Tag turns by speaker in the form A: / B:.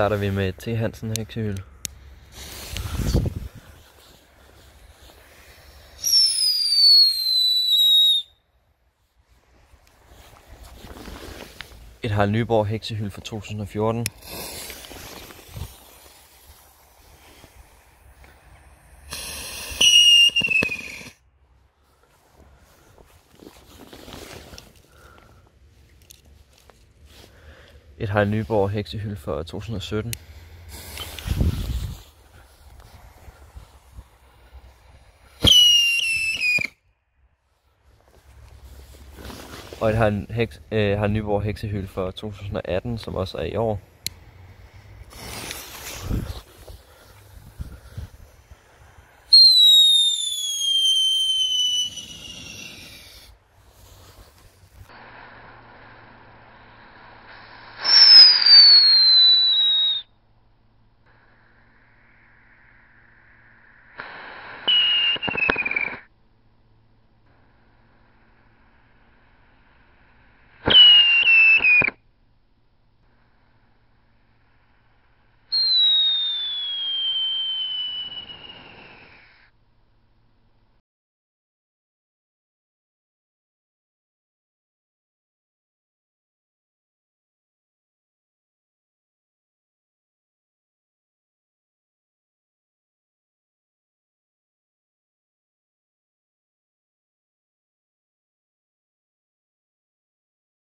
A: starter vi med T. Hansen heksehylde. Et Harald Nyborg heksehylde fra 2014. Et Harald Nyborg heksehyld fra 2017. Og et Harald, heks, øh, Harald Nyborg heksehyld fra 2018, som også er i år.